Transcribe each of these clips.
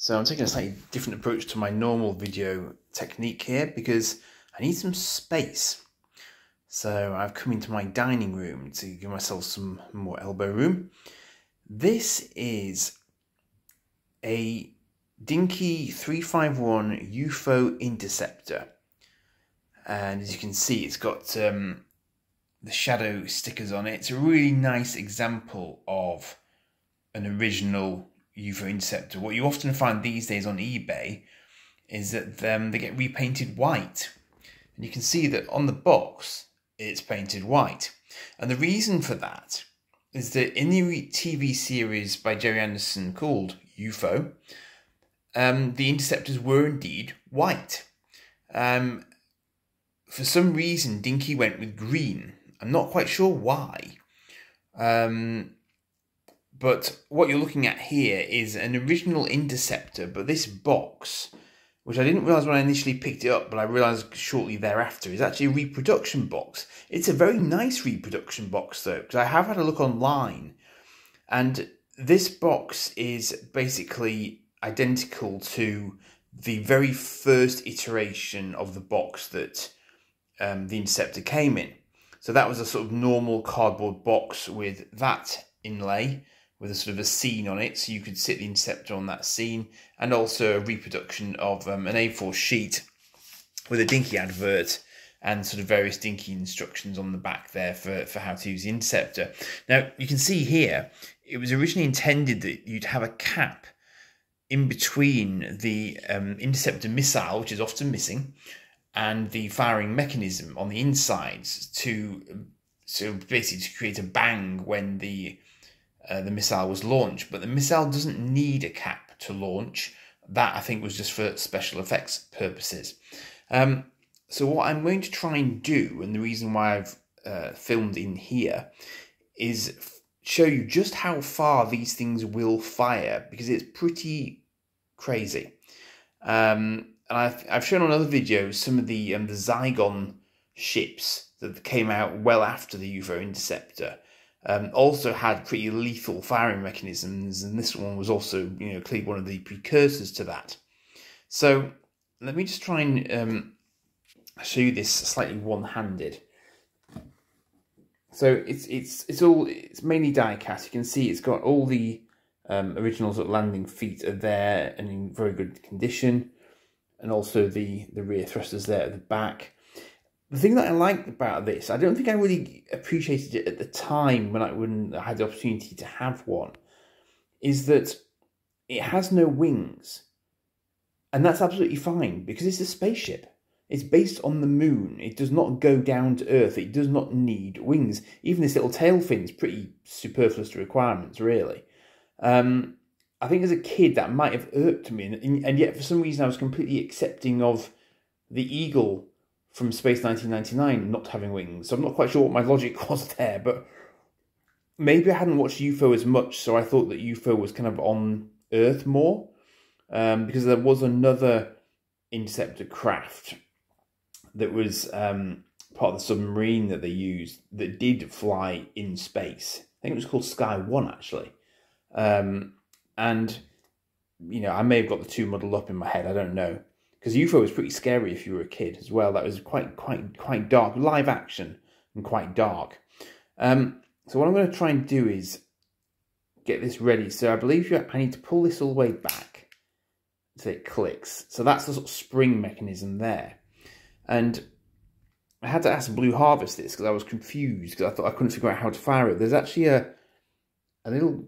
So I'm taking a slightly different approach to my normal video technique here because I need some space. So I've come into my dining room to give myself some more elbow room. This is a Dinky 351 UFO interceptor. And as you can see, it's got um, the shadow stickers on it. It's a really nice example of an original UFO interceptor. What you often find these days on eBay is that um, they get repainted white. And you can see that on the box, it's painted white. And the reason for that is that in the TV series by Gerry Anderson called UFO, um, the interceptors were indeed white. Um, for some reason, Dinky went with green. I'm not quite sure why. Um, but what you're looking at here is an original interceptor, but this box, which I didn't realise when I initially picked it up, but I realised shortly thereafter, is actually a reproduction box. It's a very nice reproduction box though, because I have had a look online, and this box is basically identical to the very first iteration of the box that um, the Interceptor came in. So that was a sort of normal cardboard box with that inlay with a sort of a scene on it, so you could sit the interceptor on that scene, and also a reproduction of um, an A4 sheet with a Dinky advert and sort of various Dinky instructions on the back there for, for how to use the interceptor. Now, you can see here, it was originally intended that you'd have a cap in between the um, interceptor missile, which is often missing, and the firing mechanism on the insides to so basically to create a bang when the uh, the missile was launched. But the missile doesn't need a cap to launch. That I think was just for special effects purposes. Um, so what I'm going to try and do, and the reason why I've uh, filmed in here, is show you just how far these things will fire because it's pretty crazy. Um, and I've, I've shown on other videos some of the um, the Zygon ships that came out well after the UFO interceptor um, also had pretty lethal firing mechanisms, and this one was also, you know, clearly one of the precursors to that. So let me just try and um, show you this slightly one-handed. So it's it's it's all it's mainly die-cast. You can see it's got all the um, original sort of landing feet are there and in very good condition, and also the the rear thrusters there at the back the thing that I liked about this, I don't think I really appreciated it at the time when I when I had the opportunity to have one, is that it has no wings. And that's absolutely fine because it's a spaceship. It's based on the moon. It does not go down to Earth. It does not need wings. Even this little tail fin is pretty superfluous to requirements, really. Um, I think as a kid that might have irked me, and, and yet for some reason I was completely accepting of the eagle from Space 1999 not having wings. So I'm not quite sure what my logic was there, but maybe I hadn't watched UFO as much, so I thought that UFO was kind of on Earth more. Um, because there was another interceptor craft that was um, part of the submarine that they used that did fly in space. I think it was called Sky One actually. Um, and you know, I may have got the two muddled up in my head. I don't know because UFO was pretty scary if you were a kid as well. That was quite quite quite dark, live action and quite dark. Um, so what I'm going to try and do is get this ready. So I believe you, I need to pull this all the way back so it clicks. So that's the sort of spring mechanism there. And I had to ask Blue Harvest this because I was confused because I thought I couldn't figure out how to fire it. There's actually a a little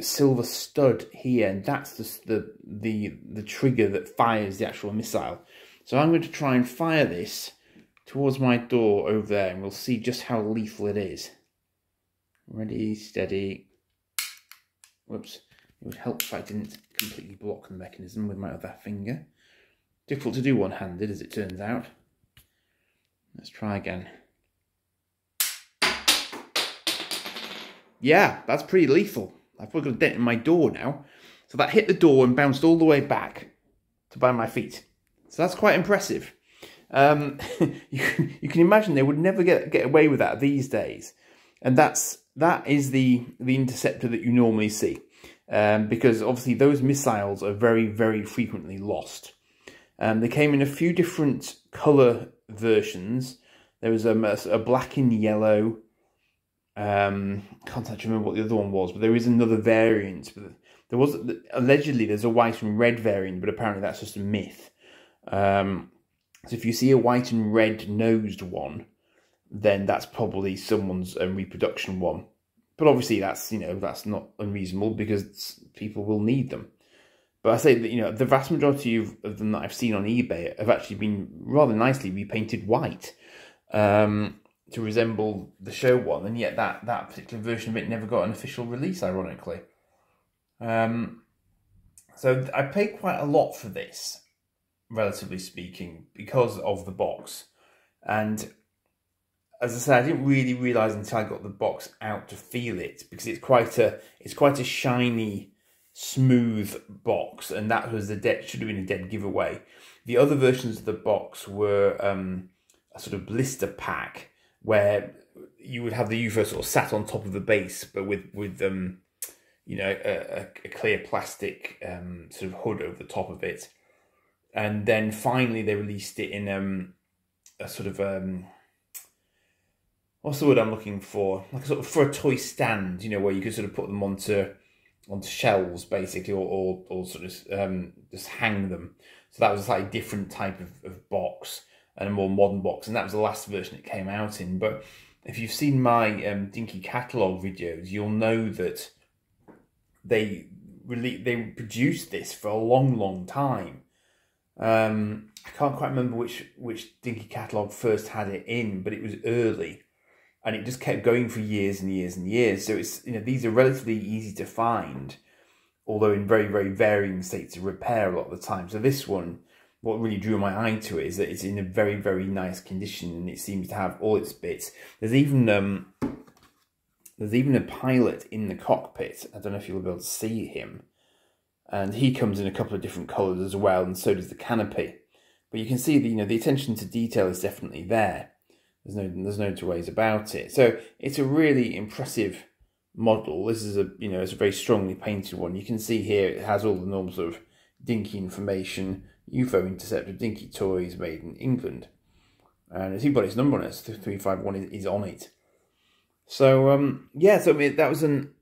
silver stud here, and that's the, the, the, the trigger that fires the actual missile. So I'm going to try and fire this towards my door over there, and we'll see just how lethal it is. Ready, steady. Whoops. It would help if I didn't completely block the mechanism with my other finger. Difficult to do one-handed, as it turns out. Let's try again. Yeah, that's pretty lethal. I've got a dent in my door now. So that hit the door and bounced all the way back to by my feet. So that's quite impressive. Um, you, can, you can imagine they would never get, get away with that these days. And that's that is the, the interceptor that you normally see. um, because obviously those missiles are very, very frequently lost. Um, they came in a few different colour versions. There was a, a black and yellow. Um, I can't actually remember what the other one was, but there is another variant. There was allegedly there's a white and red variant, but apparently that's just a myth. Um, so if you see a white and red nosed one, then that's probably someone's um, reproduction one. But obviously that's, you know, that's not unreasonable because people will need them. But I say that, you know, the vast majority of, of them that I've seen on eBay have actually been rather nicely repainted white um, to resemble the show one. And yet that, that particular version of it never got an official release, ironically. Um, so I paid quite a lot for this, relatively speaking, because of the box. And as I said, I didn't really realise until I got the box out to feel it because it's quite a it's quite a shiny, smooth box, and that was the dead should have been a dead giveaway. The other versions of the box were um, a sort of blister pack where you would have the UFO sort of sat on top of the base, but with with um, you know a, a clear plastic um, sort of hood over the top of it, and then finally they released it in um, a sort of um, what's the word I'm looking for? Like sort of for a toy stand, you know, where you could sort of put them onto onto shelves basically, or or, or sort of um, just hang them. So that was a slightly different type of, of box and a more modern box, and that was the last version it came out in. But if you've seen my um, Dinky catalog videos, you'll know that they really they produced this for a long, long time. Um, I can't quite remember which which Dinky catalog first had it in, but it was early and it just kept going for years and years and years. So it's you know these are relatively easy to find, although in very very varying states of repair a lot of the time. So this one, what really drew my eye to it is that it's in a very very nice condition and it seems to have all its bits. There's even um there's even a pilot in the cockpit. I don't know if you'll be able to see him, and he comes in a couple of different colours as well, and so does the canopy. But you can see the you know the attention to detail is definitely there. There's no there's no two ways about it. So it's a really impressive model. This is a you know it's a very strongly painted one. You can see here it has all the normal sort of dinky information. UFO interceptor, dinky toys made in England, and it's even got its number on it. Three five one is, is on it. So um yeah, so I mean, that was an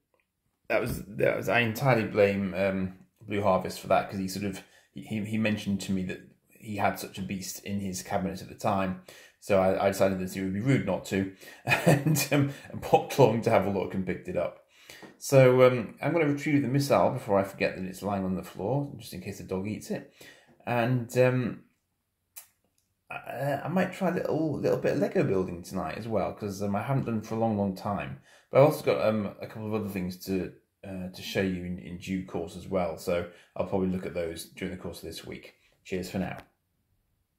that was that was I entirely blame um, Blue Harvest for that because he sort of he he mentioned to me that he had such a beast in his cabinet at the time so I, I decided that it would be rude not to, and, um, and popped along to have a look and picked it up. So um, I'm going to retrieve the missile before I forget that it's lying on the floor, just in case the dog eats it. And um, I, I, might try a little little bit of Lego building tonight as well, because um, I haven't done for a long, long time. But I've also got um, a couple of other things to uh, to show you in, in due course as well. So I'll probably look at those during the course of this week. Cheers for now.